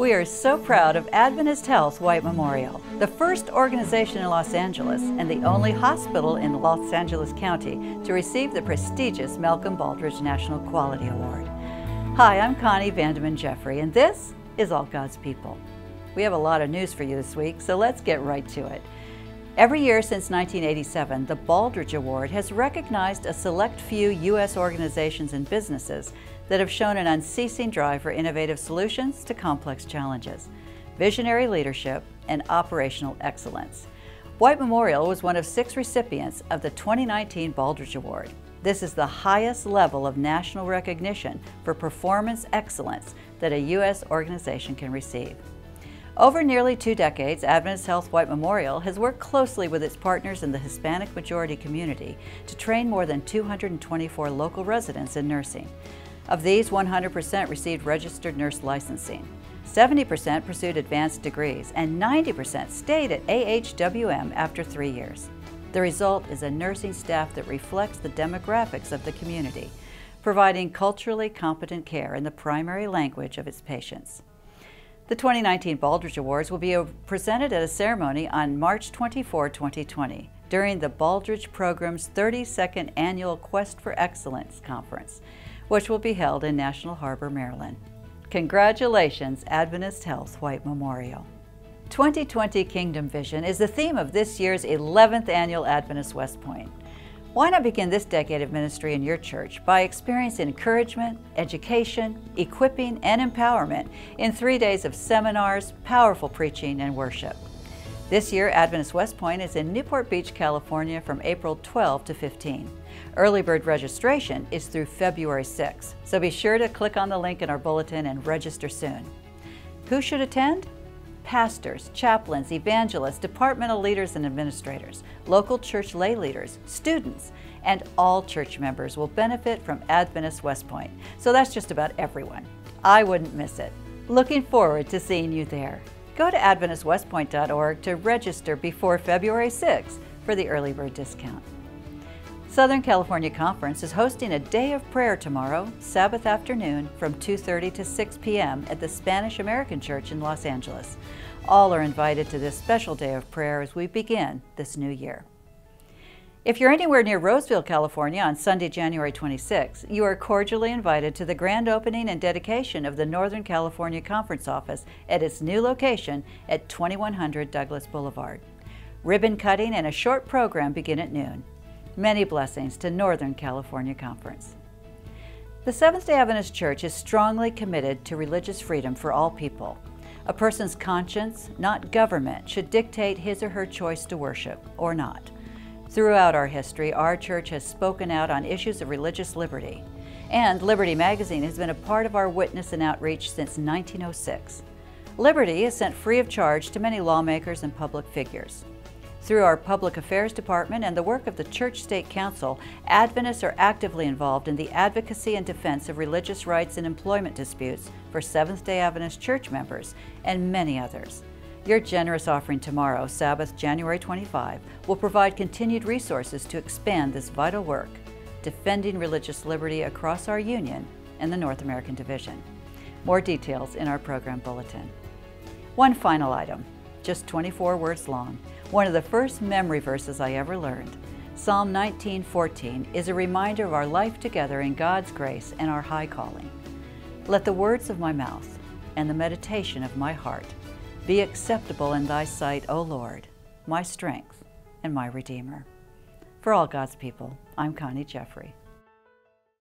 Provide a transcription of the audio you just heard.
We are so proud of Adventist Health White Memorial, the first organization in Los Angeles and the only hospital in Los Angeles County to receive the prestigious Malcolm Baldrige National Quality Award. Hi, I'm Connie Vandeman Jeffrey, and this is All God's People. We have a lot of news for you this week, so let's get right to it. Every year since 1987, the Baldrige Award has recognized a select few U.S. organizations and businesses that have shown an unceasing drive for innovative solutions to complex challenges, visionary leadership, and operational excellence. White Memorial was one of six recipients of the 2019 Baldrige Award. This is the highest level of national recognition for performance excellence that a U.S. organization can receive. Over nearly two decades, Adventist Health White Memorial has worked closely with its partners in the Hispanic majority community to train more than 224 local residents in nursing. Of these, 100% received registered nurse licensing. 70% pursued advanced degrees, and 90% stayed at AHWM after three years. The result is a nursing staff that reflects the demographics of the community, providing culturally competent care in the primary language of its patients. The 2019 Baldrige Awards will be presented at a ceremony on March 24, 2020, during the Baldrige Program's 32nd Annual Quest for Excellence Conference which will be held in National Harbor, Maryland. Congratulations, Adventist Health White Memorial. 2020 Kingdom Vision is the theme of this year's 11th annual Adventist WestPoint. Why not begin this decade of ministry in your church by experiencing encouragement, education, equipping, and empowerment in three days of seminars, powerful preaching, and worship? This year, Adventist WestPoint is in Newport Beach, California from April 12 to 15. Early bird registration is through February 6, so be sure to click on the link in our bulletin and register soon. Who should attend? Pastors, chaplains, evangelists, departmental leaders and administrators, local church lay leaders, students, and all church members will benefit from Adventist WestPoint. So that's just about everyone. I wouldn't miss it. Looking forward to seeing you there. Go to AdventistWestPoint.org to register before February 6 for the early bird discount. Southern California Conference is hosting a day of prayer tomorrow, Sabbath afternoon from 2.30 to 6 p.m. at the Spanish American Church in Los Angeles. All are invited to this special day of prayer as we begin this new year. If you're anywhere near Roseville, California on Sunday, January 26, you are cordially invited to the grand opening and dedication of the Northern California Conference Office at its new location at 2100 Douglas Boulevard. Ribbon cutting and a short program begin at noon. Many blessings to Northern California Conference. The Seventh day Adventist Church is strongly committed to religious freedom for all people. A person's conscience, not government, should dictate his or her choice to worship or not. Throughout our history, our church has spoken out on issues of religious liberty. And Liberty Magazine has been a part of our witness and outreach since 1906. Liberty is sent free of charge to many lawmakers and public figures. Through our Public Affairs Department and the work of the Church State Council, Adventists are actively involved in the advocacy and defense of religious rights and employment disputes for Seventh day Adventist church members and many others. Your generous offering tomorrow, Sabbath, January 25, will provide continued resources to expand this vital work, defending religious liberty across our union and the North American Division. More details in our program bulletin. One final item, just 24 words long, one of the first memory verses I ever learned. Psalm 19:14 is a reminder of our life together in God's grace and our high calling. Let the words of my mouth and the meditation of my heart be acceptable in thy sight, O Lord, my strength and my Redeemer. For all God's people, I'm Connie Jeffrey.